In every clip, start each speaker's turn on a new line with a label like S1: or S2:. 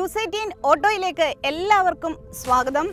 S1: News eighteen ഓട്ടോയിലേക്ക് എല്ലാവർക്കും സ്വാഗതം.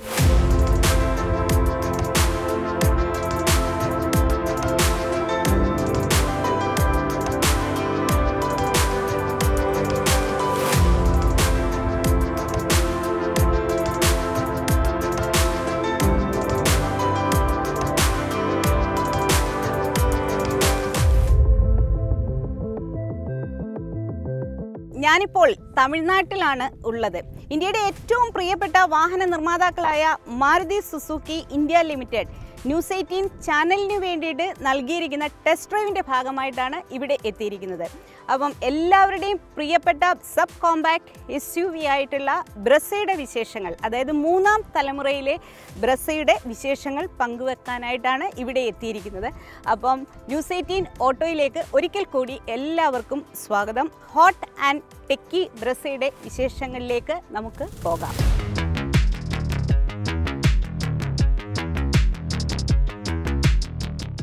S1: ഞാനിപ്പോൾ തമിഴ്നാട്ടിലാണ് ഉള്ളത്. ഇന്ത്യയുടെ ഏറ്റവും പ്രിയപ്പെട്ട വാഹന നിർമ്മാതാക്കളായ Maruti Suzuki India limited. News eighteen ചാനലിന് വേണ്ടിയിട്ട് നൽകിയിരിക്കുന്ന ടെസ്റ്റ് ഡ്രൈവിന്റെ ഭാഗമായിട്ടാണ് ഇവിടെ എത്തിയിരിക്കുന്നത്. അപ്പം എല്ലാവരുടെയും പ്രിയപ്പെട്ട sub compact S U V ആയിട്ടുള്ള ബ്രസയുടെ വിശേഷങ്ങൾ അതായത് മൂന്നാം തലമുറയിലെ ബ്രസയുടെ വിശേഷങ്ങൾ പങ്കുവെക്കാനായിട്ടാണ് ഇവിടെ എത്തിയിരിക്കുന്നത്. അപ്പം ന്യൂസ് എയ്റ്റീൻ ഓട്ടോയിലേക്ക് ഒരിക്കൽ കൂടി എല്ലാവർക്കും സ്വാഗതം. ഹോട്ട് ആൻഡ് ടെക്കി ബ്രസയുടെ വിശേഷങ്ങളിലേക്ക് നമുക്ക് പോകാം.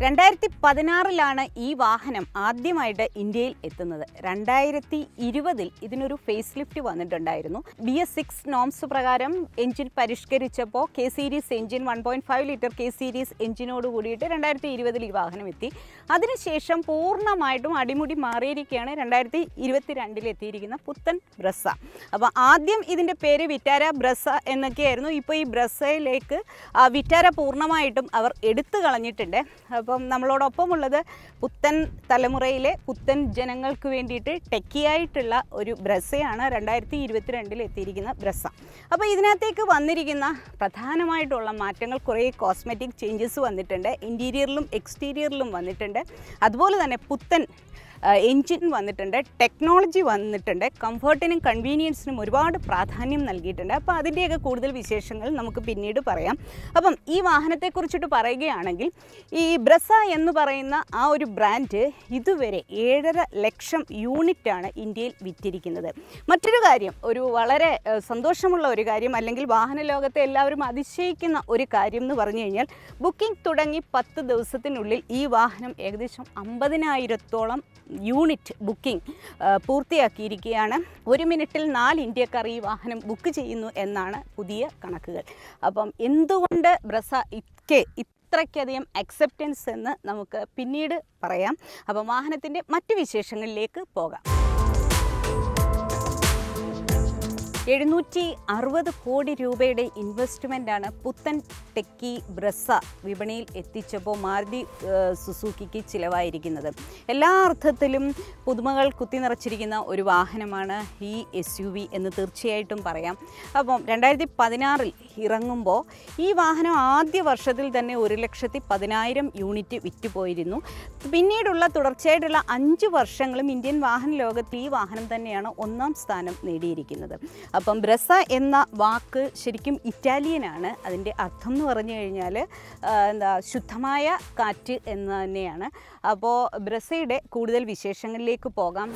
S1: രണ്ടായിരത്തി പതിനാറിലാണ് ഈ വാഹനം ആദ്യമായിട്ട് ഇന്ത്യയിൽ എത്തുന്നത്. രണ്ടായിരത്തി ഇരുപതിൽ ഇതിനൊരു ഫേസ് ലിഫ്റ്റ് വന്നിട്ടുണ്ടായിരുന്നു. ബി എസ് സിക്സ് നോംസ് പ്രകാരം engine പരിഷ്കരിച്ചപ്പോൾ K series engine one point five litre K series എഞ്ചിനോട് കൂടിയിട്ട് രണ്ടായിരത്തി ഇരുപതിൽ ഈ വാഹനം എത്തി. അതിനുശേഷം പൂർണമായിട്ടും അടിമുടി മാറിയിരിക്കുകയാണ് രണ്ടായിരത്തി ഇരുപത്തി രണ്ടിൽ എത്തിയിരിക്കുന്ന പുത്തൻ ബ്രസ അപ്പോൾ ആദ്യം ഇതിന്റെ പേര് വിറ്റാര ബ്രസ എന്നൊക്കെയായിരുന്നു. ഇപ്പോൾ ഈ ബ്രസയിലേക്ക് വിറ്റാര പൂർണമായിട്ടും അവർ എടുത്തു കളഞ്ഞിട്ടുണ്ട്. അപ്പം നമ്മളോടൊപ്പമുള്ളത് പുത്തൻ തലമുറയിലെ പുത്തൻ ജനങ്ങൾക്ക് വേണ്ടിയിട്ട് ടെക്കിയായിട്ടുള്ള ഒരു ബ്രസയാണ് രണ്ടായിരത്തി ഇരുപത്തിരണ്ടിൽ എത്തിയിരിക്കുന്ന ബ്രസ. അപ്പോൾ ഇതിനകത്തേക്ക് വന്നിരിക്കുന്ന പ്രധാനമായിട്ടുള്ള മാറ്റങ്ങൾ കുറേ കോസ്മെറ്റിക് ചേഞ്ചസ് വന്നിട്ടുണ്ട്. ഇന്റീരിയറിലും എക്സ്റ്റീരിയറിലും വന്നിട്ടുണ്ട്. അതുപോലെ തന്നെ പുത്തൻ എൻജിൻ വന്നിട്ടുണ്ട്. ടെക്നോളജി വന്നിട്ടുണ്ട്. കംഫർട്ടിനും കൺവീനിയൻസിനും ഒരുപാട് പ്രാധാന്യം നൽകിയിട്ടുണ്ട്. അപ്പോൾ അതിന്റെയൊക്കെ കൂടുതൽ വിശേഷങ്ങൾ നമുക്ക് പിന്നീട് പറയാം. അപ്പം ഈ വാഹനത്തെക്കുറിച്ചിട്ട് പറയുകയാണെങ്കിൽ ഈ ബ്രസ എന്ന് പറയുന്ന ആ ഒരു ബ്രാൻഡ് ഇതുവരെ ഏഴര ലക്ഷം യൂണിറ്റാണ് ഇന്ത്യയിൽ വിറ്റിരിക്കുന്നത്. മറ്റൊരു കാര്യം ഒരു വളരെ സന്തോഷമുള്ള ഒരു കാര്യം അല്ലെങ്കിൽ വാഹന ലോകത്തെ എല്ലാവരും അതിശയിക്കുന്ന ഒരു കാര്യം എന്ന് പറഞ്ഞു കഴിഞ്ഞാൽ ബുക്കിംഗ് തുടങ്ങി പത്ത് ദിവസത്തിനുള്ളിൽ ഈ വാഹനം ഏകദേശം അമ്പതിനായിരത്തോളം യൂണിറ്റ് ബുക്കിംഗ് പൂർത്തിയാക്കിയിരിക്കുകയാണ്. ഒരു മിനിറ്റിൽ നാല് ഇന്ത്യക്കാർ ഈ വാഹനം ബുക്ക് ചെയ്യുന്നു എന്നാണ് പുതിയ കണക്കുകൾ. അപ്പം എന്തുകൊണ്ട് ബ്രസ ഇക്കെ ഇത്രയ്ക്കധികം അക്സെപ്റ്റൻസ് എന്ന് നമുക്ക് പിന്നീട് പറയാം. അപ്പം വാഹനത്തിന്റെ മറ്റ് വിശേഷങ്ങളിലേക്ക് പോകാം. എഴുന്നൂറ്റി അറുപത് കോടി രൂപയുടെ ഇൻവെസ്റ്റ്മെന്റാണ് പുത്തൻ ടെക്കി ബ്രസ വിപണിയിൽ എത്തിച്ചപ്പോൾ മാരുതി സുസൂക്കിക്ക് ചിലവായിരിക്കുന്നത്. എല്ലാ അർത്ഥത്തിലും പുതുമകൾ കുത്തി നിറച്ചിരിക്കുന്ന ഒരു വാഹനമാണ് ഈ എസ് യു വി എന്ന് തീർച്ചയായിട്ടും പറയാം. അപ്പം രണ്ടായിരത്തി പതിനാറിൽ ഇറങ്ങുമ്പോൾ ഈ വാഹനം ആദ്യ വർഷത്തിൽ തന്നെ ഒരു ലക്ഷത്തി പതിനായിരം യൂണിറ്റ് വിറ്റുപോയിരുന്നു. പിന്നീടുള്ള തുടർച്ചയായിട്ടുള്ള അഞ്ച് വർഷങ്ങളും ഇന്ത്യൻ വാഹന ലോകത്ത് ഈ വാഹനം തന്നെയാണ് ഒന്നാം സ്ഥാനം നേടിയിരിക്കുന്നത്. അപ്പം ബ്രസ എന്ന വാക്ക് ശരിക്കും ഇറ്റാലിയനാണ്. അതിന്റെ അർത്ഥം എന്ന് പറഞ്ഞു കഴിഞ്ഞാൽ എന്താ ശുദ്ധമായ കാറ്റ് എന്ന് തന്നെയാണ്. അപ്പോൾ ബ്രസയുടെ കൂടുതൽ വിശേഷങ്ങളിലേക്ക് പോകാം.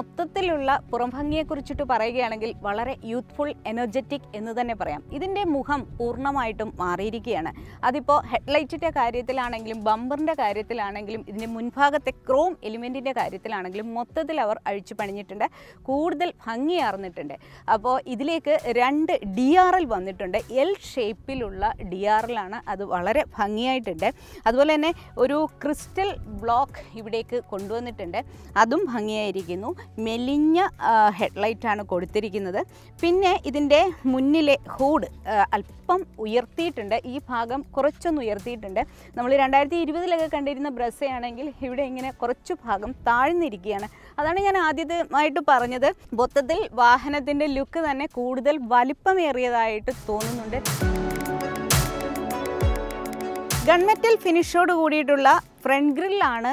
S1: മൊത്തത്തിലുള്ള പുറംഭംഗിയെക്കുറിച്ചിട്ട് പറയുകയാണെങ്കിൽ വളരെ യൂത്ത്ഫുൾ എനർജറ്റിക് എന്ന് തന്നെ പറയാം. ഇതിന്റെ മുഖം പൂർണമായിട്ടും മാറിയിരിക്കുകയാണ്. അതിപ്പോൾ ഹെഡ്ലൈറ്റിന്റെ കാര്യത്തിലാണെങ്കിലും ബമ്പറിന്റെ കാര്യത്തിലാണെങ്കിലും ഇതിന്റെ മുൻഭാഗത്തെ ക്രോം എലിമെന്റിന്റെ കാര്യത്തിലാണെങ്കിലും മൊത്തത്തിൽ അവർ അഴിച്ചു പണിഞ്ഞിട്ടുണ്ട്. കൂടുതൽ ഭംഗിയാർന്നിട്ടുണ്ട്. അപ്പോൾ ഇതിലേക്ക് രണ്ട് ഡി ആർ എൽ വന്നിട്ടുണ്ട്. എൽ ഷേപ്പിലുള്ള ഡി ആർ എൽ ആണ്. അത് വളരെ ഭംഗിയായിട്ടുണ്ട്. അതുപോലെ തന്നെ ഒരു ക്രിസ്റ്റൽ ബ്ലോക്ക് ഇവിടേക്ക് കൊണ്ടുവന്നിട്ടുണ്ട്. അതും ഭംഗിയായിരിക്കുന്നു. മെലിഞ്ഞ ഹെഡ്ലൈറ്റാണ് കൊടുത്തിരിക്കുന്നത്. പിന്നെ ഇതിന്റെ മുന്നിലെ ഹൂഡ് അല്പം ഉയർത്തിയിട്ടുണ്ട്. ഈ ഭാഗം കുറച്ചൊന്ന് ഉയർത്തിയിട്ടുണ്ട്. നമ്മൾ രണ്ടായിരത്തി ഇരുപതിലൊക്കെ കണ്ടിരുന്ന ബ്രസ്സയാണെങ്കിൽ ഇവിടെ ഇങ്ങനെ കുറച്ച് ഭാഗം താഴ്ന്നിരിക്കുകയാണ്. അതാണ് ഞാൻ ആദ്യമായിട്ട് പറഞ്ഞത്. മൊത്തത്തിൽ വാഹനത്തിന്റെ ലുക്ക് തന്നെ കൂടുതൽ വലിപ്പമേറിയതായിട്ട് തോന്നുന്നുണ്ട്. ഗൺമെറ്റൽ ഫിനിഷോട് കൂടിയിട്ടുള്ള ഫ്രണ്ട് ഗ്രില്ലാണ്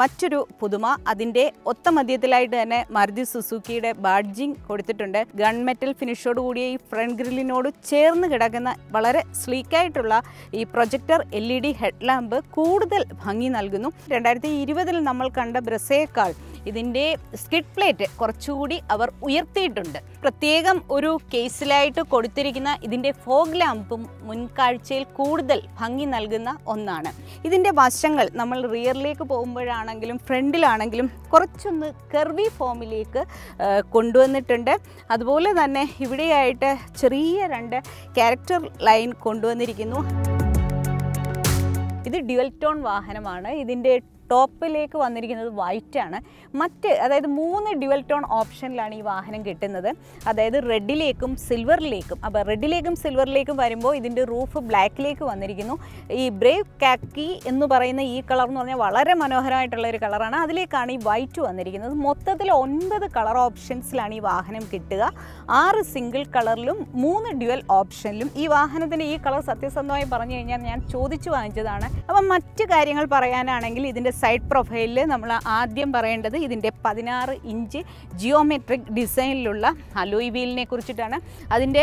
S1: മറ്റൊരു പുതുമ. അതിന്റെ ഒത്ത മധ്യത്തിലായിട്ട് തന്നെ മാരുതി സുസുക്കിയുടെ ബാഡ്ജിങ് കൊടുത്തിട്ടുണ്ട്. ഗൺമെറ്റൽ ഫിനിഷോട് കൂടിയ ഈ ഫ്രണ്ട് ഗ്രില്ലിനോട് ചേർന്ന് കിടക്കുന്ന വളരെ സ്ലീക്കായിട്ടുള്ള ഈ projector L E D head lamp കൂടുതൽ ഭംഗി നൽകുന്നു. രണ്ടായിരത്തി ഇരുപതിൽ നമ്മൾ കണ്ട ബ്രസയേക്കാൾ ഇതിന്റെ സ്കിഡ് പ്ലേറ്റ് കുറച്ചുകൂടി അവർ ഉയർത്തിയിട്ടുണ്ട്. പ്രത്യേകം ഒരു കേസിലായിട്ട് കൊടുത്തിരിക്കുന്ന ഇതിന്റെ ഫോഗ് ലാമ്പും മുൻകാഴ്ചയിൽ കൂടുതൽ ഭംഗി നൽകുന്ന ഒന്നാണ്. ഇതിന്റെ വശങ്ങൾ നമ്മൾ റിയറിലേക്ക് പോകുമ്പോഴാണെങ്കിലും ഫ്രണ്ടിലാണെങ്കിലും കുറച്ചൊന്ന് കെർവി ഫോമിലേക്ക് കൊണ്ടുവന്നിട്ടുണ്ട്. അതുപോലെ തന്നെ ഇവിടെയായിട്ട് ചെറിയ രണ്ട് ക്യാരക്ടർ ലൈൻ കൊണ്ടുവന്നിരിക്കുന്നു. ഇത് ഡ്യുവൽ ടോൺ വാഹനമാണ്. ഇതിന്റെ ടോപ്പിലേക്ക് വന്നിരിക്കുന്നത് വൈറ്റ് ആണ്. മറ്റ് അതായത് മൂന്ന് ഡ്യുവൽ ടോൺ ഓപ്ഷനിലാണ് ഈ വാഹനം കിട്ടുന്നത്. അതായത് റെഡിലേക്കും സിൽവറിലേക്കും അപ്പോൾ റെഡിലേക്കും സിൽവറിലേക്കും വരുമ്പോൾ ഇതിന്റെ റൂഫ് ബ്ലാക്കിലേക്ക് വന്നിരിക്കുന്നു. ഈ ബ്രേവ് കാക്കി എന്ന് പറയുന്ന ഈ കളർ എന്ന് പറഞ്ഞാൽ വളരെ മനോഹരമായിട്ടുള്ള ഒരു കളറാണ് അതിലേക്കാണ് ഈ വൈറ്റ് വന്നിരിക്കുന്നത്. മൊത്തത്തിൽ ഒൻപത് കളർ ഓപ്ഷൻസിലാണ് ഈ വാഹനം കിട്ടുക. ആറ് സിംഗിൾ കളറിലും മൂന്ന് ഡ്യുവൽ ഓപ്ഷനിലും ഈ വാഹനത്തിന്റെ ഈ കളർ സത്യസന്ധമായി പറഞ്ഞു കഴിഞ്ഞാൽ ഞാൻ ചോദിച്ചു വാങ്ങിച്ചതാണ്. അപ്പം മറ്റ് കാര്യങ്ങൾ പറയാനാണെങ്കിൽ ഇതിന്റെ സൈഡ് പ്രൊഫൈലിൽ നമ്മൾ ആദ്യം പറയേണ്ടത് ഇതിന്റെ പതിനാറ് ഇഞ്ച് ജിയോമെട്രിക് ഡിസൈനിലുള്ള അലോയ് വീലിനെ കുറിച്ചിട്ടാണ്. അതിന്റെ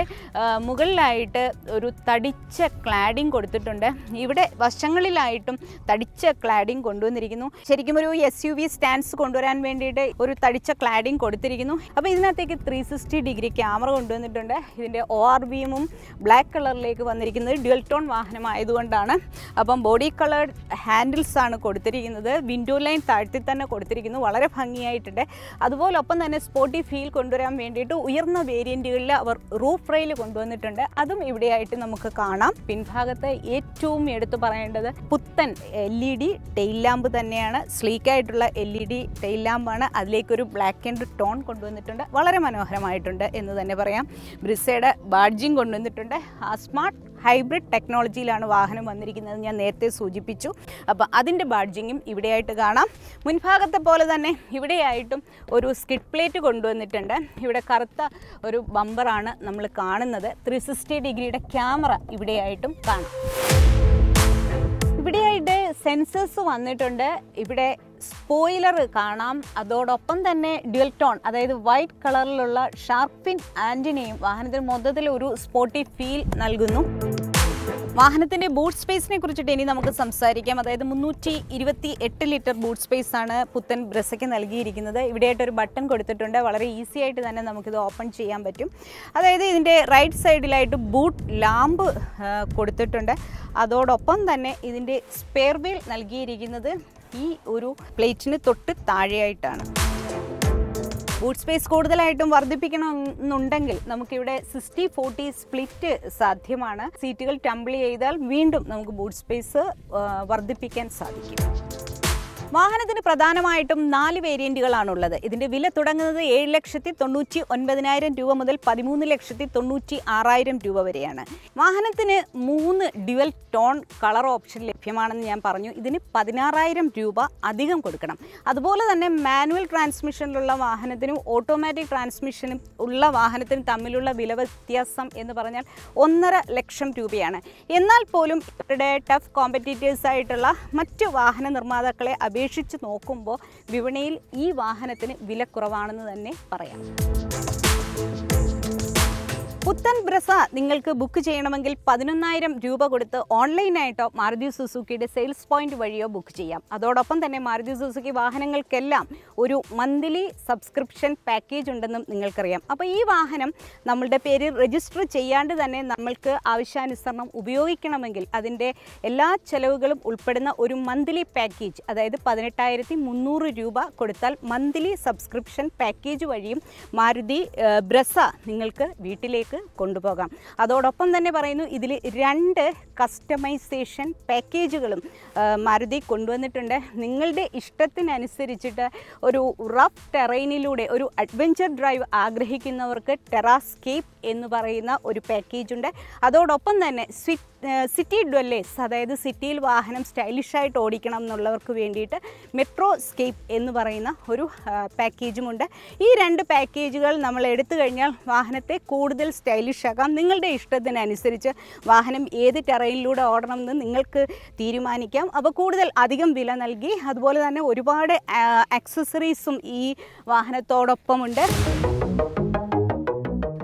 S1: മുകളിലായിട്ട് ഒരു തടിച്ച ക്ലാഡിങ് കൊടുത്തിട്ടുണ്ട്. ഇവിടെ വശങ്ങളിലായിട്ടും തടിച്ച ക്ലാഡിങ് കൊണ്ടുവന്നിരിക്കുന്നു. ശരിക്കും ഒരു എസ് യു വി സ്റ്റാൻഡ്സ് കൊണ്ടുവരാൻ വേണ്ടിയിട്ട് ഒരു തടിച്ച ക്ലാഡിങ് കൊടുത്തിരിക്കുന്നു. അപ്പോൾ ഇതിനകത്തേക്ക് ത്രീ സിക്സ്റ്റി ഡിഗ്രി ക്യാമറ കൊണ്ടുവന്നിട്ടുണ്ട്. ഇതിന്റെ ഒ ആർ ബിയും ബ്ലാക്ക് കളറിലേക്ക് വന്നിരിക്കുന്നത് ഡ്യുവൽ ടോൺ വാഹനമായതുകൊണ്ടാണ്. അപ്പം ബോഡി കളേർഡ് ഹാൻഡിൽസ് ആണ് കൊടുത്തിരിക്കുന്നത്. വിൻഡോ ലൈൻ താഴ്ത്തി തന്നെ കൊടുത്തിരിക്കുന്നു. വളരെ ഭംഗിയായിട്ടുണ്ട്. അതുപോലെ ഒപ്പം തന്നെ സ്പോട്ടി ഫീൽ കൊണ്ടുവരാൻ വേണ്ടിയിട്ട് ഉയർന്ന വേരിയന്റുകളിൽ അവർ റൂഫ് റെയിൽ കൊണ്ടുവന്നിട്ടുണ്ട്. അതും ഇവിടെയായിട്ട് നമുക്ക് കാണാം. പിൻഭാഗത്ത് ഏറ്റവും എടുത്തു പറയേണ്ടത് പുത്തൻ L E D tail lamp തന്നെയാണ്. സ്ലീക്കായിട്ടുള്ള എൽ ഇ ഡി ടെയിൽ ലാമ്പാണ് അതിലേക്കൊരു ബ്ലാക്ക് ആൻഡ് ടോൺ കൊണ്ടുവന്നിട്ടുണ്ട്. വളരെ മനോഹരമായിട്ടുണ്ട് എന്ന് തന്നെ പറയാം. ബ്രിസയുടെ ബാഡ്ജിങ് കൊണ്ടുവന്നിട്ടുണ്ട്. ആ സ്മാർട്ട് ഹൈബ്രിഡ് ടെക്നോളജിയിലാണ് വാഹനം വന്നിരിക്കുന്നത് ഞാൻ നേരത്തെ സൂചിപ്പിച്ചു. അപ്പോൾ അതിന്റെ ബാഡ്ജിങ്ങും ഇവിടെയായിട്ട് കാണാം. മുൻഭാഗത്തെ പോലെ തന്നെ ഇവിടെയായിട്ടും ഒരു സ്കിഡ് പ്ലേറ്റ് കൊണ്ടുവന്നിട്ടുണ്ട്. ഇവിടെ കറുത്ത ഒരു ബമ്പറാണ് നമ്മൾ കാണുന്നത്. ത്രീ സിക്സ്റ്റി ഡിഗ്രിയുടെ ക്യാമറ ഇവിടെയായിട്ടും കാണാം. ഇവിടെയായിട്ട് സെൻസേഴ്സ് വന്നിട്ടുണ്ട്. ഇവിടെ സ്പോയിലർ കാണാം. അതോടൊപ്പം തന്നെ ഡ്യുവൽ ടോൺ അതായത് വൈറ്റ് കളറിലുള്ള ഷാർപ്പിൻ ആന്റിനെയും വാഹനത്തിന് മൊത്തത്തിൽ ഒരു സ്പോട്ടി ഫീൽ നൽകുന്നു. വാഹനത്തിന്റെ ബൂട്ട് സ്പേസിനെ കുറിച്ചിട്ട് ഇനി നമുക്ക് സംസാരിക്കാം. അതായത് മുന്നൂറ്റി ഇരുപത്തി എട്ട് ലിറ്റർ ബൂട്ട് സ്പേസ് ആണ് പുത്തൻ ബ്രസയ്ക്ക് നൽകിയിരിക്കുന്നത്. ഇവിടെയായിട്ട് ഒരു ബട്ടൺ കൊടുത്തിട്ടുണ്ട്. വളരെ ഈസി ആയിട്ട് തന്നെ നമുക്കിത് ഓപ്പൺ ചെയ്യാൻ പറ്റും. അതായത് ഇതിന്റെ റൈറ്റ് സൈഡിലായിട്ട് ബൂട്ട് ലാമ്പ് കൊടുത്തിട്ടുണ്ട്. അതോടൊപ്പം തന്നെ ഇതിന്റെ സ്പെയർ വീൽ നൽകിയിരിക്കുന്നത് ഈ ഒരു പ്ലേറ്റിന് തൊട്ട് താഴെയായിട്ടാണ്. ബൂട്ട് സ്പേസ് കൂടുതലായിട്ടും വർദ്ധിപ്പിക്കണമെന്നുണ്ടെങ്കിൽ നമുക്കിവിടെ സിക്സ്റ്റി ഫോർട്ടി സ്പ്ലിറ്റ് സാധ്യമാണ്. സീറ്റുകൾ ടംബിൾ ചെയ്താൽ വീണ്ടും നമുക്ക് ബൂട്ട് സ്പേസ് വർദ്ധിപ്പിക്കാൻ സാധിക്കും. വാഹനത്തിന് പ്രധാനമായിട്ടും നാല് വേരിയന്റുകളാണുള്ളത്. ഇതിന്റെ വില തുടങ്ങുന്നത് ഏഴ് ലക്ഷത്തി തൊണ്ണൂറ്റി ഒൻപതിനായിരം രൂപ മുതൽ പതിമൂന്ന് ലക്ഷത്തി തൊണ്ണൂറ്റി ആറായിരം രൂപ വരെയാണ്. വാഹനത്തിന് മൂന്ന് ഡ്യുവൽ ടോൺ കളർ ഓപ്ഷൻ ലഭ്യമാണെന്ന് ഞാൻ പറഞ്ഞു. ഇതിന് പതിനാറായിരം രൂപ അധികം കൊടുക്കണം. അതുപോലെ തന്നെ മാനുവൽ ട്രാൻസ്മിഷനിലുള്ള വാഹനത്തിനും ഓട്ടോമാറ്റിക് ട്രാൻസ്മിഷനും ഉള്ള വാഹനത്തിനും തമ്മിലുള്ള വില വ്യത്യാസം എന്ന് പറഞ്ഞാൽ ഒന്നര ലക്ഷം രൂപയാണ്. എന്നാൽ പോലും ഇവരുടെ ടഫ് കോമ്പറ്റീറ്റേഴ്സ് ആയിട്ടുള്ള മറ്റ് വാഹന നിർമ്മാതാക്കളെ അപേക്ഷിച്ച് നോക്കുമ്പോൾ വിപണിയിൽ ഈ വാഹനത്തിന് വിലക്കുറവാണെന്ന് തന്നെ പറയാം. പുത്തൻ ബ്രസ നിങ്ങൾക്ക് ബുക്ക് ചെയ്യണമെങ്കിൽ പതിനൊന്നായിരം രൂപ കൊടുത്ത് ഓൺലൈനായിട്ടോ മാരുതി സുസുക്കിയുടെ സെയിൽസ് പോയിന്റ് വഴിയോ ബുക്ക് ചെയ്യാം. അതോടൊപ്പം തന്നെ മാരുതി സുസുക്കി വാഹനങ്ങൾക്കെല്ലാം ഒരു മന്ത്ലി സബ്സ്ക്രിപ്ഷൻ പാക്കേജ് ഉണ്ടെന്നും നിങ്ങൾക്കറിയാം. അപ്പോൾ ഈ വാഹനം നമ്മളുടെ പേര് രജിസ്റ്റർ ചെയ്യാണ്ട് തന്നെ നമ്മൾക്ക് ആവശ്യാനുസരണം ഉപയോഗിക്കണമെങ്കിൽ അതിന്റെ എല്ലാ ചെലവുകളും ഉൾപ്പെടുന്ന ഒരു മന്ത്ലി പാക്കേജ് അതായത് പതിനെട്ടായിരത്തി മുന്നൂറ് രൂപ കൊടുത്താൽ മന്ത്ലി സബ്സ്ക്രിപ്ഷൻ പാക്കേജ് വഴിയും മാരുതി ബ്രസ നിങ്ങൾക്ക് വീട്ടിലേക്ക് കൊണ്ടുപോകാം. അതോടൊപ്പം തന്നെ പറയുന്നു ഇതിൽ രണ്ട് കസ്റ്റമൈസേഷൻ പാക്കേജുകളും മാരുതി കൊണ്ടുവന്നിട്ടുണ്ട്. നിങ്ങളുടെ ഇഷ്ടത്തിനനുസരിച്ചിട്ട് ഒരു റഫ് ടെറൈനിലൂടെ ഒരു അഡ്വഞ്ചർ ഡ്രൈവ് ആഗ്രഹിക്കുന്നവർക്ക് ടെറാസ്കേപ്പ് എന്ന് പറയുന്ന ഒരു പാക്കേജ് ഉണ്ട്. അതോടൊപ്പം തന്നെ സ്വിറ്റ് സിറ്റി ഡ്വല്ലേഴ്സ് അതായത് സിറ്റിയിൽ വാഹനം സ്റ്റൈലിഷായിട്ട് ഓടിക്കണം എന്നുള്ളവർക്ക് വേണ്ടിയിട്ട് മെട്രോ സ്കേപ്പ് എന്ന് പറയുന്ന ഒരു പാക്കേജും പാക്കേജുമുണ്ട് ഈ രണ്ട് പാക്കേജുകൾ നമ്മൾ എടുത്തു കഴിഞ്ഞാൽ വാഹനത്തെ കൂടുതൽ സ്റ്റൈലിഷ് ആക്കാം. നിങ്ങളുടെ ഇഷ്ടത്തിനനുസരിച്ച് വാഹനം ഏത് ടെറയിനിലൂടെ എന്ന് നിങ്ങൾക്ക് തീരുമാനിക്കാം. അപ്പോൾ കൂടുതൽ അധികം വില നൽകി. അതുപോലെ തന്നെ ഒരുപാട് ആക്സസറീസും ഈ വാഹനത്തോടൊപ്പമുണ്ട്.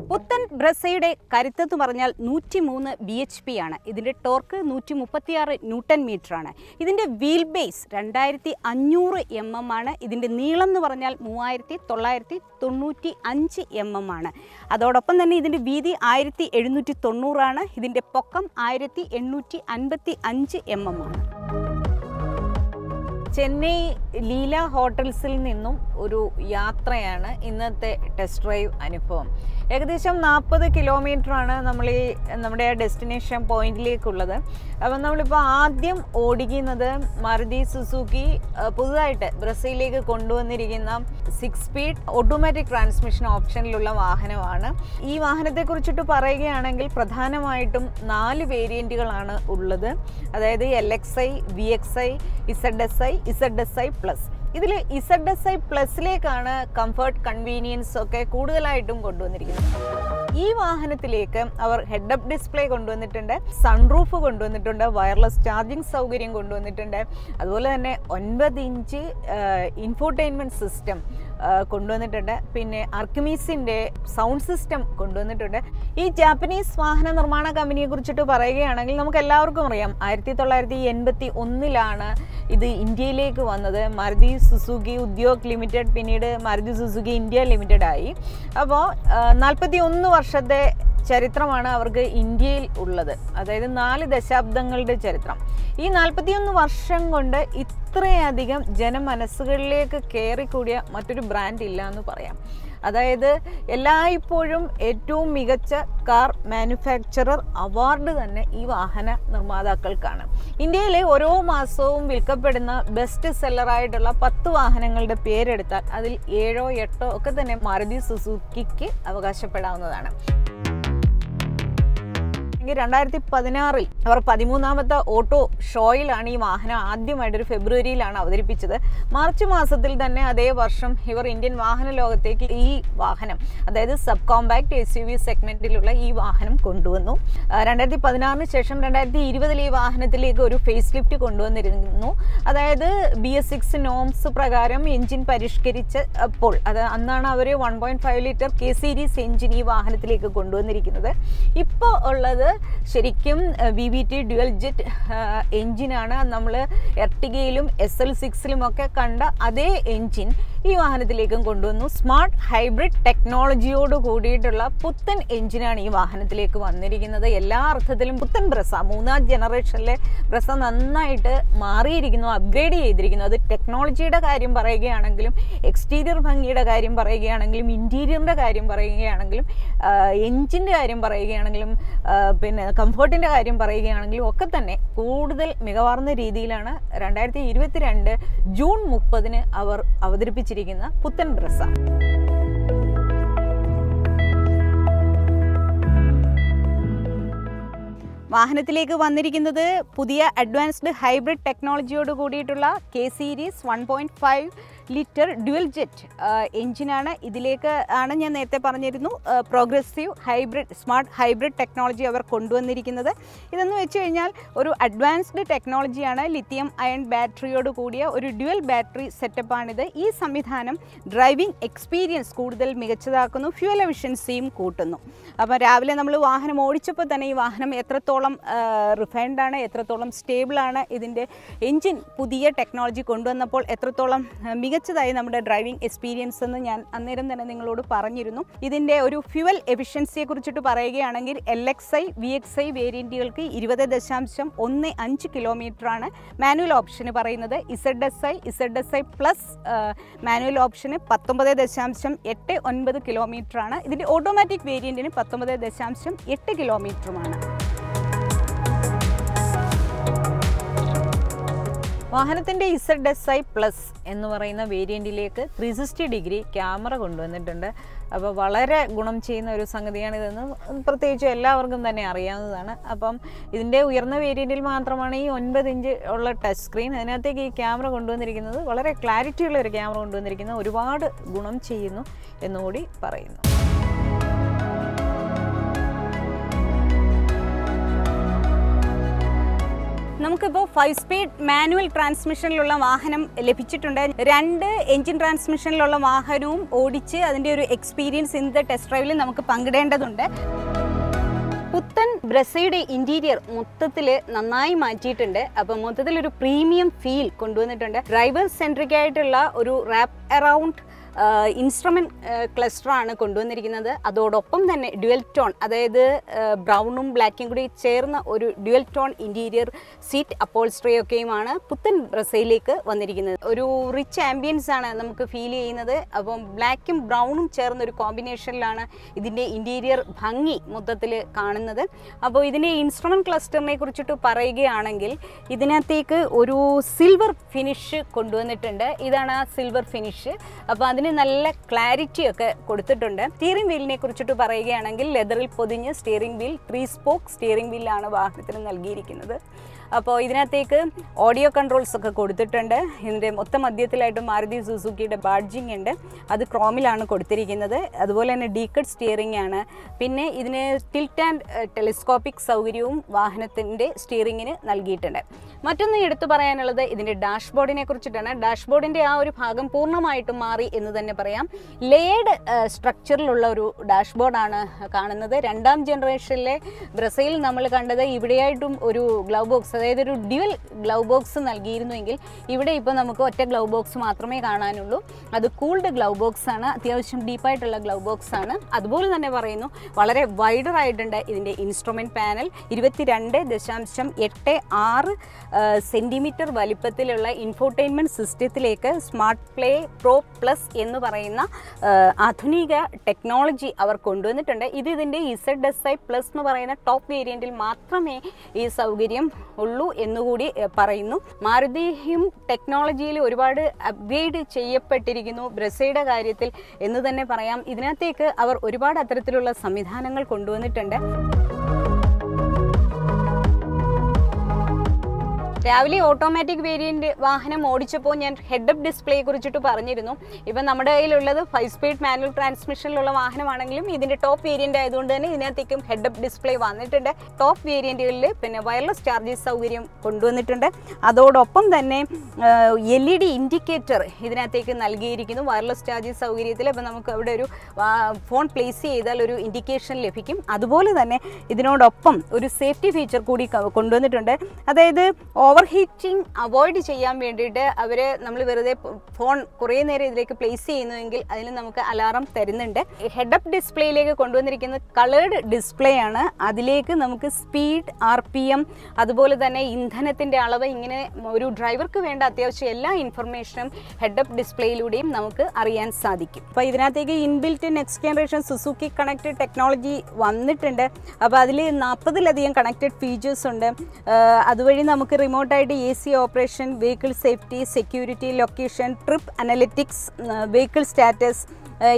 S1: പുത്തൻ ബ്രസയുടെ കരുത്തെന്ന് പറഞ്ഞാൽ നൂറ്റി മൂന്ന് ബി എച്ച് പി ആണ്. ഇതിന്റെ ടോർക്ക് നൂറ്റി മുപ്പത്തിയാറ് ന്യൂട്ടൺ മീറ്റർ ആണ് ഇതിന്റെ വീൽ ബേസ് രണ്ടായിരത്തി അഞ്ഞൂറ് എം എം ആണ്. ഇതിന്റെ നീളം എന്ന് പറഞ്ഞാൽ മൂവായിരത്തി തൊള്ളായിരത്തി തൊണ്ണൂറ്റി അഞ്ച് എം എം ആണ്. അതോടൊപ്പം തന്നെ ഇതിന്റെ വീതി ആയിരത്തി എഴുന്നൂറ്റി തൊണ്ണൂറാണ് ഇതിന്റെ പൊക്കം ആയിരത്തി എണ്ണൂറ്റി അൻപത്തി അഞ്ച് എം എം ആണ്.
S2: ചെന്നൈ ലീല ഹോട്ടൽസിൽ നിന്നും ഒരു യാത്രയാണ് ഇന്നത്തെ ടെസ്റ്റ് ഡ്രൈവ് അനുഭവം. ഏകദേശം നാൽപ്പത് ആണ് നമ്മൾ ഈ നമ്മുടെ ഡെസ്റ്റിനേഷൻ പോയിന്റിലേക്കുള്ളത് അപ്പം നമ്മളിപ്പോൾ ആദ്യം ഓടിക്കുന്നത് മാരുതി സുസുക്കി പുതുതായിട്ട് ബ്രസീലിലേക്ക് കൊണ്ടുവന്നിരിക്കുന്ന സിക്സ് സ്പീഡ് ഓട്ടോമാറ്റിക് ട്രാൻസ്മിഷൻ ഓപ്ഷനിലുള്ള വാഹനമാണ്. ഈ വാഹനത്തെക്കുറിച്ചിട്ട് പറയുകയാണെങ്കിൽ പ്രധാനമായിട്ടും നാല് വേരിയന്റുകളാണ് ഉള്ളത്. അതായത് L X I V X I Z X I Z X I plus ഇതിൽ ഇസഡ് എസ് ഐ പ്ലസിലേക്കാണ് കംഫർട്ട് കൺവീനിയൻസ് ഒക്കെ കൂടുതലായിട്ടും കൊണ്ടുവന്നിരിക്കുന്നത്. ഈ വാഹനത്തിലേക്ക് അവർ ഹെഡ് അപ്പ് ഡിസ്പ്ലേ കൊണ്ടുവന്നിട്ടുണ്ട് സൺറൂഫ് കൊണ്ടുവന്നിട്ടുണ്ട് വയർലെസ് ചാർജിങ് സൗകര്യം കൊണ്ടുവന്നിട്ടുണ്ട്. അതുപോലെ തന്നെ ഒൻപത് ഇഞ്ച് ഇൻഫോർടൈൻമെന്റ് സിസ്റ്റം കൊണ്ടുവന്നിട്ടുണ്ട്. പിന്നെ അർക്കമീസിന്റെ സൗണ്ട് സിസ്റ്റം കൊണ്ടുവന്നിട്ടുണ്ട്. ഈ ജാപ്പനീസ് വാഹന നിർമ്മാണ കമ്പനിയെ കുറിച്ചിട്ട് പറയുകയാണെങ്കിൽ നമുക്ക് എല്ലാവർക്കും അറിയാം. ആയിരത്തി തൊള്ളായിരത്തി എൺപത്തി ഒന്നിലാണ് ഇത് ഇന്ത്യയിലേക്ക് വന്നത്. മരുതി സുസുക്കി ഉദ്യോഗ് ലിമിറ്റഡ് പിന്നീട് മരുതി സുസുക്കി ഇന്ത്യ ലിമിറ്റഡ് ആയി. അപ്പോൾ നാൽപ്പത്തി ഒന്ന് വർഷത്തെ ചരിത്രമാണ് അവർക്ക് ഇന്ത്യയിൽ ഉള്ളത്. അതായത് നാല് ദശാബ്ദങ്ങളുടെ ചരിത്രം. ഈ നാൽപ്പത്തിയൊന്ന് വർഷം കൊണ്ട് ഇത്രയധികം ജനമനസ്സുകളിലേക്ക് കയറിക്കൂടിയ മറ്റൊരു ബ്രാൻഡ് ഇല്ല എന്ന് പറയാം. അതായത് എല്ലായ്പ്പോഴും ഏറ്റവും മികച്ച കാർ മാനുഫാക്ചറർ അവാർഡ് തന്നെ ഈ വാഹന നിർമ്മാതാക്കൾക്കാണ്. ഇന്ത്യയിലെ ഓരോ മാസവും വിൽക്കപ്പെടുന്ന ബെസ്റ്റ് സെല്ലറായിട്ടുള്ള പത്ത് വാഹനങ്ങളുടെ പേരെടുത്താൽ അതിൽ ഏഴോ എട്ടോ ഒക്കെ തന്നെ മാരുതി സുസുക്കിക്ക് അവകാശപ്പെടാവുന്നതാണ്. എങ്കിൽ രണ്ടായിരത്തി പതിനാറിൽ അവർ പതിമൂന്നാമത്തെ ഓട്ടോ ഷോയിലാണ് ഈ വാഹനം ആദ്യമായിട്ട് ഒരു ഫെബ്രുവരിയിലാണ് അവതരിപ്പിച്ചത്. മാർച്ച് മാസത്തിൽ തന്നെ അതേ വർഷം ഇവർ ഇന്ത്യൻ വാഹന ലോകത്തേക്ക് ഈ വാഹനം അതായത് sub compact S U V സെഗ്മെന്റിലുള്ള ഈ വാഹനം കൊണ്ടുവന്നു. രണ്ടായിരത്തി പതിനാറിന് ശേഷം രണ്ടായിരത്തി ഇരുപതിൽ ഈ വാഹനത്തിലേക്ക് ഒരു ഫേസ് ലിഫ്റ്റ് കൊണ്ടുവന്നിരുന്നു. അതായത് ബി എസ് സിക്സ് നോംസ് പ്രകാരം എഞ്ചിൻ പരിഷ്കരിച്ചപ്പോൾ അത് അന്നാണ് അവർ one point five litre K series engine ഈ വാഹനത്തിലേക്ക് കൊണ്ടുവന്നിരിക്കുന്നത്. ഇപ്പോൾ ഉള്ളത് ശരിക്കും V V T dual jet എൻജിനാണ് നമ്മൾ എർട്ടിഗയിലും എസ് എൽ സിക്സിലും ഒക്കെ കണ്ട അതേ എഞ്ചിൻ. ഈ വാഹനത്തിലേക്കും കൊണ്ടുവന്നു. സ്മാർട്ട് ഹൈബ്രിഡ് ടെക്നോളജിയോട് കൂടിയിട്ടുള്ള പുത്തൻ എഞ്ചിനാണ് ഈ വാഹനത്തിലേക്ക് വന്നിരിക്കുന്നത്. എല്ലാ അർത്ഥത്തിലും പുത്തൻ ബ്രസ മൂന്നാം ജനറേഷനിലെ ബ്രസ നന്നായിട്ട് മാറിയിരിക്കുന്നു അപ്ഗ്രേഡ് ചെയ്തിരിക്കുന്നു. അത് ടെക്നോളജിയുടെ കാര്യം പറയുകയാണെങ്കിലും എക്സ്റ്റീരിയർ ഭംഗിയുടെ കാര്യം പറയുകയാണെങ്കിലും ഇന്റീരിയറിന്റെ കാര്യം പറയുകയാണെങ്കിലും എഞ്ചിന്റെ കാര്യം പറയുകയാണെങ്കിലും പിന്നെ കംഫർട്ടിന്റെ കാര്യം പറയുകയാണെങ്കിലും ഒക്കെ തന്നെ കൂടുതൽ മികവാർന്ന രീതിയിലാണ് രണ്ടായിരത്തി ഇരുപത്തിരണ്ട് ജൂൺ മുപ്പതിന് അവർ അവതരിപ്പിച്ചിരിക്കുന്ന പുത്തൻ ഡ്രസ്സ
S1: വാഹനത്തിലേക്ക് വന്നിരിക്കുന്നത് പുതിയ അഡ്വാൻസ്ഡ് ഹൈബ്രിഡ് ടെക്നോളജിയോട് കൂടിയിട്ടുള്ള K series one point five litre dual jet എഞ്ചിനാണ് ഇതിലേക്ക് ആണ് ഞാൻ നേരത്തെ പറഞ്ഞിരുന്നു progressive hybrid smart hybrid technology അവർ കൊണ്ടുവന്നിരിക്കുന്നത്. ഇതെന്ന് വെച്ച് കഴിഞ്ഞാൽ ഒരു അഡ്വാൻസ്ഡ് ടെക്നോളജിയാണ് ലിത്തിയം അയൺ ബാറ്ററിയോട് കൂടിയ ഒരു ഡ്യുവൽ ബാറ്ററി സെറ്റപ്പാണിത് ഈ സംവിധാനം ഡ്രൈവിംഗ് എക്സ്പീരിയൻസ് കൂടുതൽ മികച്ചതാക്കുന്നു ഫ്യൂൽ എഫിഷ്യൻസിയും കൂട്ടുന്നു. അപ്പോൾ രാവിലെ നമ്മൾ വാഹനം ഓടിച്ചപ്പോൾ തന്നെ ഈ വാഹനം എത്രത്തോളം റിഫൈൻഡാണ് എത്രത്തോളം സ്റ്റേബിളാണ് ഇതിന്റെ എഞ്ചിൻ പുതിയ ടെക്നോളജി കൊണ്ടുവന്നപ്പോൾ എത്രത്തോളം ആ, മികച്ചതായി നമ്മുടെ ഡ്രൈവിംഗ് എക്സ്പീരിയൻസ് എന്ന് ഞാൻ അന്നേരം തന്നെ നിങ്ങളോട് പറഞ്ഞിരുന്നു. ഇതിന്റെ ഒരു ഫ്യുവൽ എഫിഷ്യൻസിയെ കുറിച്ചിട്ട് പറയുകയാണെങ്കിൽ L X I V X I വേരിയന്റുകൾക്ക് ഇരുപത് ദശാംശം ഒന്ന് അഞ്ച് കിലോമീറ്ററാണ് മാനുവൽ ഓപ്ഷന് പറയുന്നത്. Z S I Z S I plus manual ഓപ്ഷന് പത്തൊമ്പത് ദശാംശം എട്ട് ഒൻപത് കിലോമീറ്ററാണ്. ഇതിന്റെ ഓട്ടോമാറ്റിക് വേരിയന്റിന് പത്തൊമ്പത് ദശാംശം എട്ട് കിലോമീറ്ററുമാണ്.
S2: വാഹനത്തിന്റെ ഇസഡ് എസ് ഐ പ്ലസ് എന്ന് പറയുന്ന വേരിയന്റിലേക്ക് ത്രീ സിക്സ്റ്റി ഡിഗ്രി ക്യാമറ കൊണ്ടുവന്നിട്ടുണ്ട്. അപ്പോൾ വളരെ ഗുണം ചെയ്യുന്ന ഒരു സംഗതിയാണിതെന്ന് പ്രത്യേകിച്ച് എല്ലാവർക്കും തന്നെ അറിയാവുന്നതാണ്. അപ്പം ഇതിന്റെ ഉയർന്ന വേരിയന്റിൽ മാത്രമാണ് ഈ ഒൻപത് ഇഞ്ച് ഉള്ള ടച്ച് സ്ക്രീൻ. അതിനകത്തേക്ക് ഈ ക്യാമറ കൊണ്ടുവന്നിരിക്കുന്നത് വളരെ ക്ലാരിറ്റിയുള്ള ഒരു ക്യാമറ കൊണ്ടുവന്നിരിക്കുന്നത് ഒരുപാട് ഗുണം ചെയ്യുന്നു എന്നുകൂടി പറയുന്നു.
S1: നമുക്കിപ്പോൾ ഫൈവ് സ്പീഡ് മാനുവൽ ട്രാൻസ്മിഷനിലുള്ള വാഹനം ലഭിച്ചിട്ടുണ്ട്. രണ്ട് എഞ്ചിൻ ട്രാൻസ്മിഷനിലുള്ള വാഹനവും ഓടിച്ച് അതിന്റെ ഒരു എക്സ്പീരിയൻസ് ഇന്നത്തെ ടെസ്റ്റ് ഡ്രൈവിൽ നമുക്ക് പങ്കിടേണ്ടതുണ്ട്. പുത്തൻ ബ്രസയുടെ ഇന്റീരിയർ മൊത്തത്തിൽ നന്നായി മാറ്റിയിട്ടുണ്ട്. അപ്പോൾ മൊത്തത്തിൽ ഒരു പ്രീമിയം ഫീൽ കൊണ്ടുവന്നിട്ടുണ്ട്. ഡ്രൈവർ സെൻട്രിക് ആയിട്ടുള്ള ഒരു റാപ്പ് അറൗണ്ട് ഇൻസ്ട്രുമെന്റ് ക്ലസ്റ്ററാണ് കൊണ്ടുവന്നിരിക്കുന്നത്. അതോടൊപ്പം തന്നെ ഡ്യുവൽ ടോൺ അതായത് ബ്രൗണും ബ്ലാക്കും കൂടി ചേർന്ന ഒരു ഡ്യുവൽ ടോൺ ഇന്റീരിയർ സീറ്റ് അപ്പോൾസ്ട്രിയൊക്കെയുമാണ് പുത്തൻ ബ്രസയിലേക്ക് വന്നിരിക്കുന്നത്. ഒരു റിച്ച് ആംബിയൻസ് ആണ് നമുക്ക് ഫീൽ ചെയ്യുന്നത്. അപ്പം ബ്ലാക്കും ബ്രൗണും ചേർന്ന ഒരു കോമ്പിനേഷനിലാണ് ഇതിന്റെ ഇന്റീരിയർ ഭംഗി മൊത്തത്തിൽ കാണുന്നത്. അപ്പോൾ ഇതിന്റെ ഇൻസ്ട്രുമെന്റ് ക്ലസ്റ്ററിനെ കുറിച്ചിട്ട് പറയുകയാണെങ്കിൽ ഇതിനകത്തേക്ക് ഒരു സിൽവർ ഫിനിഷ് കൊണ്ടുവന്നിട്ടുണ്ട്. ഇതാണ് ആ സിൽവർ ഫിനിഷ് അപ്പോൾ അതിന് നല്ല ക്ലാരിറ്റി ഒക്കെ കൊടുത്തിട്ടുണ്ട്. സ്റ്റിയറിംഗ് വീലിനെ കുറിച്ചിട്ട് പറയുകയാണെങ്കിൽ ലെതറിൽ പൊതിഞ്ഞ് steering wheel three spoke steering വീലാണ് വാഹനത്തിന് നൽകിയിരിക്കുന്നത്. അപ്പോൾ ഇതിനകത്തേക്ക് ഓഡിയോ കൺട്രോൾസ് ഒക്കെ കൊടുത്തിട്ടുണ്ട്. ഇതിന്റെ മൊത്തം മധ്യത്തിലായിട്ട് മാരുതി സുസുക്കിയുടെ ബാഡ്ജിങ് ഉണ്ട്. അത് ക്രോമിലാണ് കൊടുത്തിരിക്കുന്നത്. അതുപോലെ തന്നെ ഡീക്കഡ് സ്റ്റിയറിംഗ് ആണ്. പിന്നെ ഇതിന് ടിൽറ്റ് ആൻഡ് ടെലിസ്കോപ്പിക് സൗകര്യവും വാഹനത്തിന്റെ സ്റ്റിയറിങ്ങിന് നൽകിയിട്ടുണ്ട്. മറ്റൊന്ന് എടുത്തു പറയാനുള്ളത് ഇതിന്റെ ഡാഷ്ബോർഡിനെ കുറിച്ചിട്ടാണ്. ഡാഷ്ബോർഡിന്റെ ആ ഒരു ഭാഗം പൂർണമായിട്ടും മാറി എന്ന് തന്നെ പറയാം. ലേഡ് സ്ട്രക്ചറിലുള്ള ഒരു ഡാഷ്ബോർഡാണ് കാണുന്നത്. രണ്ടാം ജനറേഷനിലെ ബ്രസയിൽ നമ്മൾ കണ്ടത് ഇവിടെയായിട്ടും ഒരു ഗ്ലൗ ബോക്സ് അതായത് ഒരു ഡ്യുവൽ ഗ്ലൗ ബോക്സ് നൽകിയിരുന്നുവെങ്കിൽ ഇവിടെ ഇപ്പോൾ നമുക്ക് ഒറ്റ ഗ്ലൗ ബോക്സ് മാത്രമേ കാണാനുള്ളൂ. അത് കൂൾഡ് ഗ്ലൗ ബോക്സ് ആണ് അത്യാവശ്യം ഡീപ്പായിട്ടുള്ള ഗ്ലൗ ബോക്സ് ആണ് അതുപോലെ തന്നെ പറയുന്നു വളരെ വൈഡർ ആയിട്ടുണ്ട് ഇതിന്റെ ഇൻസ്ട്രുമെന്റ് പാനൽ ഇരുപത്തിരണ്ട് ദശാംശം എട്ട് ആറ് സെന്റിമീറ്റർ വലിപ്പത്തിലുള്ള ഇൻഫോർടൈൻമെന്റ് സിസ്റ്റത്തിലേക്ക് സ്മാർട്ട് പ്ലേ പ്രോ പ്ലസ് എന്ന് പറയുന്ന ആധുനിക ടെക്നോളജി അവർ കൊണ്ടുവന്നിട്ടുണ്ട്. ഇത് ഇതിന്റെ ഇസഡ് എസ് ഐ പ്ലസ് എന്ന് പറയുന്ന ടോപ്പ് വേരിയന്റിൽ മാത്രമേ ഈ സൗകര്യം ഉള്ളൂ എന്നുകൂടി പറയുന്നു. മാരുതിയും ടെക്നോളജിയിൽ ഒരുപാട് അപ്ഗ്രേഡ് ചെയ്യപ്പെട്ടിരിക്കുന്നു ബ്രസയുടെ കാര്യത്തിൽ എന്ന് തന്നെ പറയാം. ഇതിനകത്തേക്ക് അവർ ഒരുപാട് അത്തരത്തിലുള്ള സംവിധാനങ്ങൾ കൊണ്ടുവന്നിട്ടുണ്ട്. രാവിലെ ഓട്ടോമാറ്റിക് വേരിയന്റ് വാഹനം ഓടിച്ചപ്പോൾ ഞാൻ ഹെഡ് അപ്പ് ഡിസ്പ്ലേയെ കുറിച്ചിട്ട് പറഞ്ഞിരുന്നു. ഇപ്പം നമ്മുടെ കയ്യിലുള്ളത് ഫൈവ് സ്പീഡ് മാനുവൽ ട്രാൻസ്മിഷനിലുള്ള വാഹനമാണെങ്കിലും ഇതിന്റെ ടോപ്പ് വേരിയന്റ് ആയതുകൊണ്ട് തന്നെ ഇതിനകത്തേക്കും ഹെഡ് അപ്പ് ഡിസ്പ്ലേ വന്നിട്ടുണ്ട്. ടോപ്പ് വേരിയന്റുകളിൽ പിന്നെ വയർലെസ് ചാർജിങ് സൗകര്യം കൊണ്ടുവന്നിട്ടുണ്ട്. അതോടൊപ്പം തന്നെ എൽ ഇ ഡി ഇൻഡിക്കേറ്റർ ഇതിനകത്തേക്ക് നൽകിയിരിക്കുന്നു. വയർലെസ് ചാർജിങ് സൗകര്യത്തിൽ അപ്പം നമുക്ക് അവിടെ ഒരു ഫോൺ പ്ലേസ് ചെയ്താൽ ഒരു ഇൻഡിക്കേഷൻ ലഭിക്കും. അതുപോലെ തന്നെ ഇതിനോടൊപ്പം ഒരു സേഫ്റ്റി ഫീച്ചർ കൂടി കൊണ്ടുവന്നിട്ടുണ്ട്. അതായത് ഓവർ ഹീറ്റിംഗ് അവോയ്ഡ് ചെയ്യാൻ വേണ്ടിയിട്ട് അവർ നമ്മൾ വെറുതെ ഫോൺ കുറേ നേരം ഇതിലേക്ക് പ്ലേസ് ചെയ്യുന്നുവെങ്കിൽ അതിന് നമുക്ക് അലാറം തരുന്നുണ്ട്. ഹെഡ് അപ്പ് ഡിസ്പ്ലേയിലേക്ക് കൊണ്ടുവന്നിരിക്കുന്ന കളേർഡ് ഡിസ്പ്ലേ ആണ്. അതിലേക്ക് നമുക്ക് സ്പീഡ് ആർ പി എം അതുപോലെ തന്നെ ഇന്ധനത്തിന്റെ അളവ് ഇങ്ങനെ ഒരു ഡ്രൈവർക്ക് വേണ്ട അത്യാവശ്യം എല്ലാ ഇൻഫർമേഷനും ഹെഡ് അപ്പ് ഡിസ്പ്ലേയിലൂടെയും നമുക്ക് അറിയാൻ സാധിക്കും. അപ്പോൾ ഇതിനകത്തേക്ക് inbuilt next generation Suzuki connected technology വന്നിട്ടുണ്ട്. അപ്പോൾ അതിൽ നാൽപ്പതിലധികം കണക്റ്റഡ് ഫീച്ചേഴ്സ് ഉണ്ട്. അതുവഴി നമുക്ക് റിമോട്ടായിട്ട് A C operation vehicle safety security location trip analytics vehicle status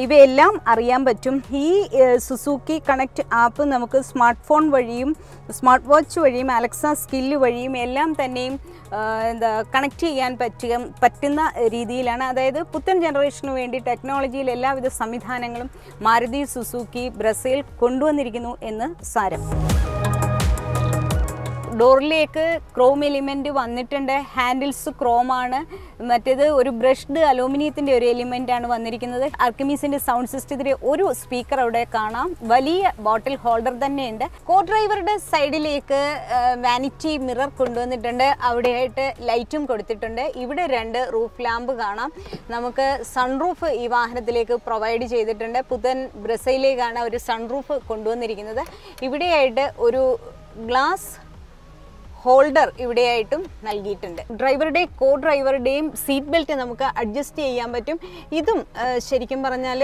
S1: ഇവയെല്ലാം അറിയാൻ പറ്റും. ഈ സുസൂക്കി കണക്റ്റ് ആപ്പ് നമുക്ക് സ്മാർട്ട് ഫോൺ വഴിയും സ്മാർട്ട് വാച്ച് വഴിയും അലക്സ സ്കില്ല് വഴിയും എല്ലാം തന്നെയും എന്താ കണക്ട് ചെയ്യാൻ പറ്റുക പറ്റുന്ന രീതിയിലാണ്. അതായത് പുത്തൻ ജനറേഷന് വേണ്ടി ടെക്നോളജിയിൽ എല്ലാവിധ സംവിധാനങ്ങളും മാരുതി സുസൂക്കി ബ്രസീൽ കൊണ്ടുവന്നിരിക്കുന്നു എന്ന് സാരം. ഡോറിലേക്ക് ക്രോം എലിമെന്റ് വന്നിട്ടുണ്ട്. ഹാൻഡിൽസ് ക്രോമാണ് മറ്റേത് ഒരു ബ്രഷ്ഡ് അലൂമിനിയത്തിന്റെ ഒരു എലിമെന്റ് ആണ് വന്നിരിക്കുന്നത്. അർക്കമീസിന്റെ സൗണ്ട് സിസ്റ്റത്തിന്റെ ഒരു സ്പീക്കർ അവിടെ കാണാം. വലിയ ബോട്ടിൽ ഹോൾഡർ തന്നെയുണ്ട്. കോ ഡ്രൈവറുടെ സൈഡിലേക്ക് വാനിറ്റി മിറർ കൊണ്ടുവന്നിട്ടുണ്ട്. അവിടെയായിട്ട് ലൈറ്റും കൊടുത്തിട്ടുണ്ട്. ഇവിടെ രണ്ട് റൂഫ് ലാമ്പ് കാണാം. നമുക്ക് സൺറൂഫ് ഈ വാഹനത്തിലേക്ക് പ്രൊവൈഡ് ചെയ്തിട്ടുണ്ട്. പുതൻ ബ്രസയിലേക്കാണ് ഒരു സൺറൂഫ് കൊണ്ടുവന്നിരിക്കുന്നത്. ഇവിടെയായിട്ട് ഒരു ഗ്ലാസ് ഹോൾഡർ ഇവിടെയായിട്ടും നൽകിയിട്ടുണ്ട്. ഡ്രൈവറുടെ കോ ഡ്രൈവറുടെയും സീറ്റ് ബെൽറ്റ് നമുക്ക് അഡ്ജസ്റ്റ് ചെയ്യാൻ പറ്റും. ഇതും ശരിക്കും പറഞ്ഞാൽ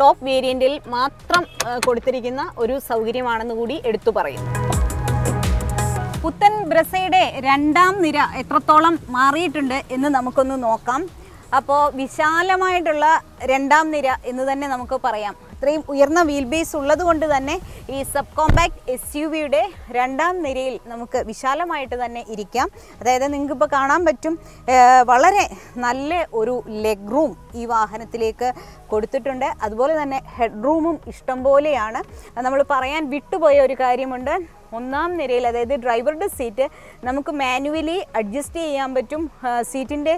S1: ടോപ്പ് വേരിയന്റിൽ മാത്രം കൊടുത്തിരിക്കുന്ന ഒരു സൗകര്യമാണെന്ന് കൂടി എടുത്തു പറയുന്നു പുത്തൻ ബ്രസയുടെ രണ്ടാം നിര എത്രത്തോളം മാറിയിട്ടുണ്ട് എന്ന് നമുക്കൊന്ന് നോക്കാം. അപ്പോൾ വിശാലമായിട്ടുള്ള രണ്ടാം നിര എന്ന് തന്നെ നമുക്ക് പറയാം. ഇത്രയും ഉയർന്ന വീൽ ബേസ് ഉള്ളത് കൊണ്ട് തന്നെ ഈ സബ് കോമ്പാക്ട് എസ് യു വിയുടെ രണ്ടാം നിരയിൽ നമുക്ക് വിശാലമായിട്ട് തന്നെ ഇരിക്കാം. അതായത് നിങ്ങൾക്ക് ഇപ്പോൾ കാണാൻ പറ്റും വളരെ നല്ല ഒരു ലെഗ് റൂം ഈ വാഹനത്തിലേക്ക് കൊടുത്തിട്ടുണ്ട്. അതുപോലെ തന്നെ ഹെഡ് റൂമും ഇഷ്ടം പോലെയാണ്. നമ്മൾ പറയാൻ വിട്ടുപോയ ഒരു കാര്യമുണ്ട്. ഒന്നാം നിരയിൽ അതായത് ഡ്രൈവറുടെ സീറ്റ് നമുക്ക് മാനുവലി അഡ്ജസ്റ്റ് ചെയ്യാൻ പറ്റും. സീറ്റിന്റെ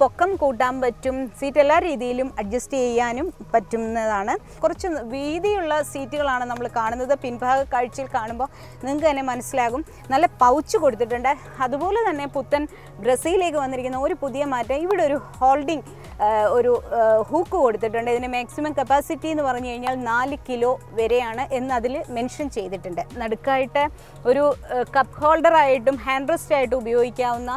S1: പൊക്കം കൂട്ടാൻ പറ്റും സീറ്റ് എല്ലാ രീതിയിലും അഡ്ജസ്റ്റ് ചെയ്യാനും പറ്റുന്നതാണ്. കുറച്ച് വീതിയുള്ള സീറ്റുകളാണ് നമ്മൾ കാണുന്നത്. പിൻഭാഗ കാഴ്ചയിൽ കാണുമ്പോൾ നിങ്ങൾക്ക് തന്നെ മനസ്സിലാകും. നല്ല പൗച്ച് കൊടുത്തിട്ടുണ്ട്. അതുപോലെ തന്നെ പുത്തൻ ബ്രസീലിലേക്ക് വന്നിരിക്കുന്ന ഒരു പുതിയ മാറ്റം. ഇവിടെ ഒരു ഹോൾഡിംഗ് ഒരു ഹൂക്ക് കൊടുത്തിട്ടുണ്ട്. ഇതിന് മാക്സിമം കപ്പാസിറ്റി എന്ന് പറഞ്ഞു കഴിഞ്ഞാൽ നാല് കിലോ വരെയാണ് എന്ന് അതിൽ മെൻഷൻ ചെയ്തിട്ടുണ്ട്. നടുക്കായിട്ട് ഒരു കപ്പ് ഹോൾഡറായിട്ടും ഹാൻഡ് റെസ്റ്റ് ആയിട്ടും ഉപയോഗിക്കാവുന്ന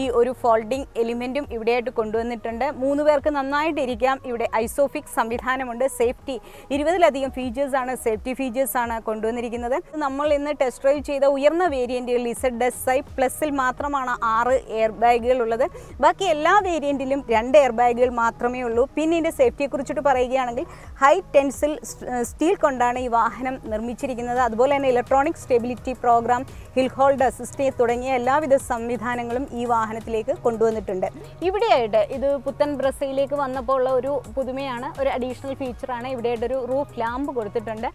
S1: ഈ ഒരു ഫോൾഡിംഗ് എലിമെന്റും ഇവിടെയായിട്ട് കൊണ്ടുവന്നിട്ടുണ്ട്. മൂന്ന് പേർക്ക് നന്നായിട്ട് ഇരിക്കാം. ഇവിടെ ഐസോഫിക് സംവിധാനമുണ്ട്. സേഫ്റ്റി ഇരുപതിലധികം ഫീച്ചേഴ്സാണ് സേഫ്റ്റി ഫീച്ചേഴ്സാണ് കൊണ്ടുവന്നിരിക്കുന്നത്. നമ്മൾ ഇന്ന് ടെസ്റ്റ് ഡ്രൈവ് ചെയ്ത ഉയർന്ന വേരിയന്റുകൾ ഇസഡ് എസ് ഐ പ്ലസിൽ മാത്രമാണ് ആറ് എയർ ബാഗുകൾ ഉള്ളത്. ബാക്കി എല്ലാ വേരിയന്റിലും രണ്ട് എയർ ബാഗുകൾ മാത്രമേ ഉള്ളൂ. പിന്നെ ഇതിന്റെ സേഫ്റ്റിയെക്കുറിച്ചിട്ട് പറയുകയാണെങ്കിൽ ഹൈ ടെൻസിൽ സ്റ്റീൽ കൊണ്ടാണ് ഈ വാഹനം നിർമ്മിച്ചിരിക്കുന്നത്. അതുപോലെ തന്നെ electronic stability programme hill hold assist തുടങ്ങിയ എല്ലാവിധ സംവിധാനങ്ങളും ഈ വാഹനത്തിലേക്ക് കൊണ്ടുവന്നിട്ടുണ്ട്. ഇവിടെയായിട്ട് ഇത് പുത്തൻ ബ്രസയിലേക്ക് വന്നപ്പോൾ ഉള്ള ഒരു പുതുമയാണ് ഒരു അഡീഷണൽ ഫീച്ചറാണ് ഇവിടെയായിട്ട് ഒരു റൂഫ് ലാമ്പ് കൊടുത്തിട്ടുണ്ട്.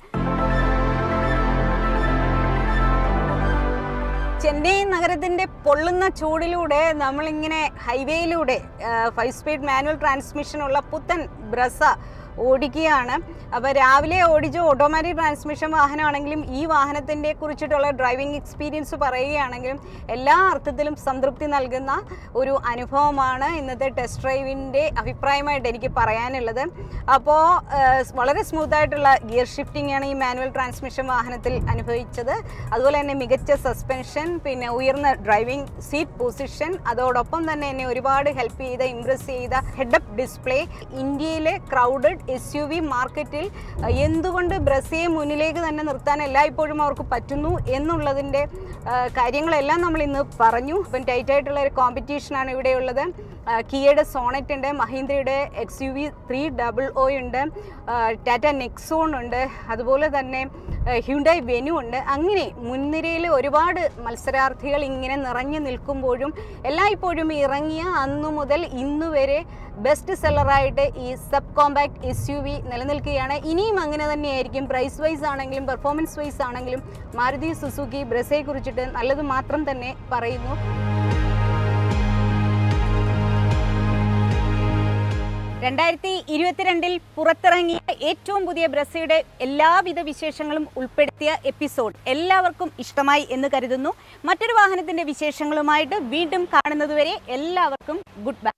S1: ചെന്നൈ നഗരത്തിന്റെ പൊള്ളുന്ന ചൂടിലൂടെ നമ്മളിങ്ങനെ ഹൈവേയിലൂടെ ഫൈവ് സ്പീഡ് മാനുവൽ ട്രാൻസ്മിഷനുള്ള പുത്തൻ ബ്രസ ഓടിക്കുകയാണ്. അപ്പോൾ രാവിലെ ഓടിച്ച ഓട്ടോമാറ്റിക് ട്രാൻസ്മിഷൻ വാഹനമാണെങ്കിലും ഈ വാഹനത്തിന്റെ കുറിച്ചിട്ടുള്ള ഡ്രൈവിംഗ് എക്സ്പീരിയൻസ് പറയുകയാണെങ്കിലും എല്ലാ അർത്ഥത്തിലും സംതൃപ്തി നൽകുന്ന ഒരു അനുഭവമാണ് ഇന്നത്തെ ടെസ്റ്റ് ഡ്രൈവിന്റെ അഭിപ്രായമായിട്ട് എനിക്ക് പറയാനുള്ളത്. അപ്പോൾ വളരെ സ്മൂത്തായിട്ടുള്ള ഗിയർ ഷിഫ്റ്റിംഗ് ആണ് ഈ മാനുവൽ ട്രാൻസ്മിഷൻ വാഹനത്തിൽ അനുഭവിച്ചത്. അതുപോലെ തന്നെ മികച്ച സസ്പെൻഷൻ പിന്നെ ഉയർന്ന ഡ്രൈവിംഗ് സീറ്റ് പൊസിഷൻ അതോടൊപ്പം തന്നെ എന്നെ ഒരുപാട് ഹെൽപ്പ് ചെയ്ത ഇംപ്രസ് ചെയ്ത ഹെഡപ്പ് ഡിസ്പ്ലേ ഇന്ത്യയിലെ ക്രൗഡഡ് എസ് യു വി മാർക്കറ്റിൽ എന്തുകൊണ്ട് ബ്രസയെ മുന്നിലേക്ക് തന്നെ നിർത്താൻ എല്ലായ്പ്പോഴും അവർക്ക് പറ്റുന്നു എന്നുള്ളതിന്റെ കാര്യങ്ങളെല്ലാം നമ്മൾ ഇന്ന് പറഞ്ഞു. ഇപ്പം ടൈറ്റായിട്ടുള്ള ഒരു കോമ്പറ്റീഷനാണ് ഇവിടെയുള്ളത് കിയയുടെ സോണറ്റ് ഉണ്ട് മഹീന്ദ്രയുടെ X U V three double O ഉണ്ട് ടാറ്റ നെക്സോൺ ഉണ്ട് അതുപോലെ തന്നെ ഹ്യുണ്ടായി വെനു ഉണ്ട്. അങ്ങനെ മുൻനിരയിൽ ഒരുപാട് മത്സരാർത്ഥികൾ ഇങ്ങനെ നിറഞ്ഞു നിൽക്കുമ്പോഴും എല്ലായ്പ്പോഴും ഇറങ്ങിയ അന്നു മുതൽ ഇന്നു വരെ ബെസ്റ്റ് സെല്ലറായിട്ട് ഈ sub compact S U V നിലനിൽക്കുകയാണ്. ഇനിയും അങ്ങനെ തന്നെയായിരിക്കും. പ്രൈസ് വൈസ് ആണെങ്കിലും പെർഫോമൻസ് വൈസ് ആണെങ്കിലും മാരുതി സുസുക്കി ബ്രസയെ കുറിച്ചിട്ട് നല്ലത് മാത്രം തന്നെ പറയുന്നു. രണ്ടായിരത്തി ഇരുപത്തിരണ്ടിൽ പുറത്തിറങ്ങിയ ഏറ്റവും പുതിയ ബ്രസയുടെ എല്ലാവിധ വിശേഷങ്ങളും ഉൾപ്പെടുത്തിയ എപ്പിസോഡ് എല്ലാവർക്കും ഇഷ്ടമായി എന്ന് കരുതുന്നു. മറ്റൊരു വാഹനത്തിന്റെ വിശേഷങ്ങളുമായിട്ട് വീണ്ടും കാണുന്നതുവരെ എല്ലാവർക്കും ഗുഡ് ബൈ.